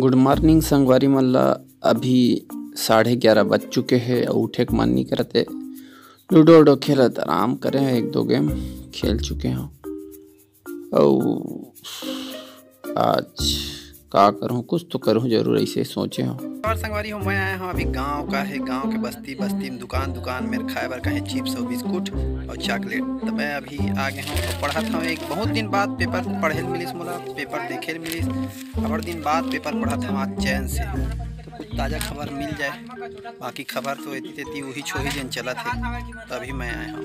Good morning संगवारी मल्ला। अभी साढ़े ग्यारह बज चुके हैं और उठे के मन नहीं करते लूडो वूडो खेलत, आराम करें एक दो गेम खेल चुके हैं। और आज का करहूँ कुछ तो करहूँ ज़रूर, ऐसे सोचे हव और संगवारी हो, मैं आया हूँ अभी गाँव का, है गाँव के बस्ती बस्ती में दुकान दुकान में खाए बर कहे चिप्स और बिस्कुट और चॉकलेट। तो मैं अभी आ गया हूँ तो पढ़त हूँ एक, बहुत दिन बाद पेपर पढ़े मिलिस मोला, पेपर देखे मिलिस, और दिन बाद पेपर पढ़त हूँ आज चैन से। तो कुछ ताज़ा खबर मिल जाए, बाकी खबर तो इतनी तेती वही छोही जन चलत है तो अभी मैं आया हूँ।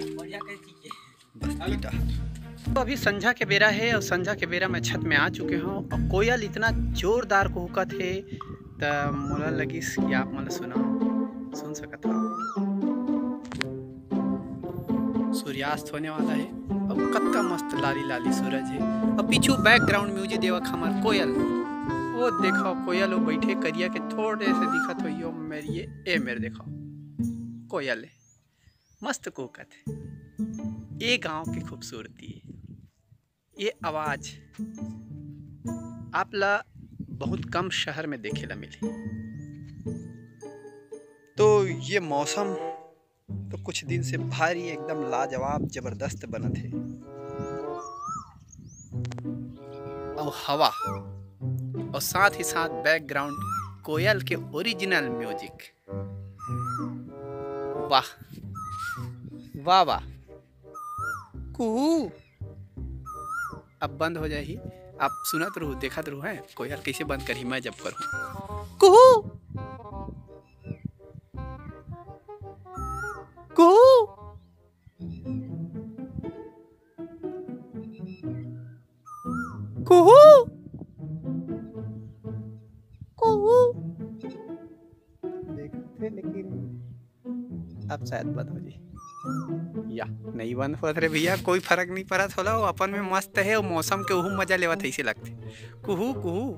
डहर तो अभी संझा के बेरा है और संझा के बेरा मैं छत में आ चुके हूँ। और कोयल इतना जोरदार कुहकत है, त मोला लगिस कि आप मन सुना, सुन सकत हो। सूर्यास्त होने वाला है। और कतका मस्त लाली लाली सूरज है। और पीछू बैकग्राउंड म्यूज़िक देवक हमार कोयल। वो देखो, कोयल वो बैठे करिया के थोड़े से दिखत हो, यो मेरी ये, ए मेरे देखो। कोयल है। मस्त कोकत है। ये गाँव की खूबसूरती है। ये आवाज़ आप ला बहुत कम शहर में देखे ला मिले। तो ये मौसम तो कुछ दिन से भारी, एकदम लाजवाब, ज़बरदस्त बनत थे और हवा, और साथ ही साथ बैकग्राउंड कोयल के ओरिजिनल म्यूज़िक वाह वाह वाह। कुहू। अब बंद हो जाएगी। आप सुनत रहू, देखत रहू, हैं? कोयल कैसे बंद करी मैं जब करूँ? कुहू! कुहू! कुहू! कुहू! देखते लेकिन अब शायद बंद हो जाए या नहीं बंद होत रे भैया कोई फ़र्क नहीं पड़ा थोड़ा वो अपन में मस्त है और मौसम के उहू मज़ा लेवत ऐसे लगते। कुहू। कुहू।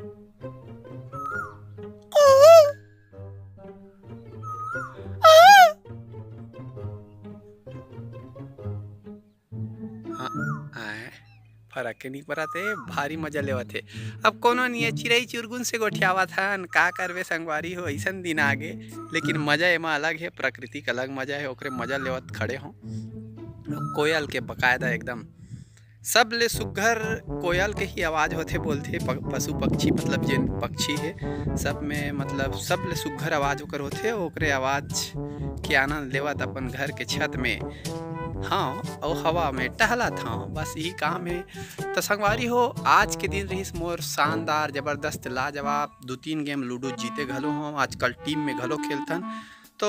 हाँ, आए, फरक के नहीं पड़त है भारी मज़ा लेवत है। अब कोनो नहीं चिड़ई चुरगुन से गोठियावत हन, का करवे संगवारी हो ऐसा दिन आगे। लेकिन मज़ा एमा अलग है प्रकृति का अलग मज़ा है, ओकरे मज़ा लेवत खड़े हों। कोयल के बकायदा एकदम। सब ले सुघर कोयल के ही आवाज़ होते बोलते पशु पक्षी मतलब जिन पक्षी है, सब में मतलब सब ले सुघर आवाज़ ओकर होते ओकरे आवाज़ के आनंद लेवत अपन घर के छत में। हाँ और हवा में टहला था। बस यही काम है। तो संगवारी हो, आज के दिन रहीस मोर शानदार, ज़बरदस्त, लाजवाब दो तीन गेम लूडो जीते घलो हम आजकल टीम में घलो खेलतन तो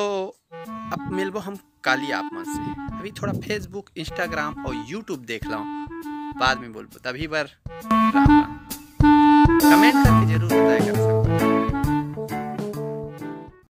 अब मिलबो हम काली आप मन से। अभी थोड़ा फेसबुक इंस्टाग्राम और यूट्यूब देख लो बाद में बोलबो, तभी बर कमेंट करके ज़रूर कर